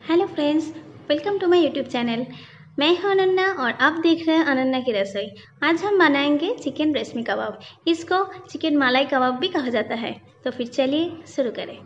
Hello friends welcome to my YouTube channel मैं हूँ अनन्या और आप देख रहे हैं अनन्या की रसोई। आज हम बनाएँगे चिकन रेशमी कबाब। इसको चिकन मलाई कबाब भी कहा जाता है। तो फिर चलिए शुरू करें।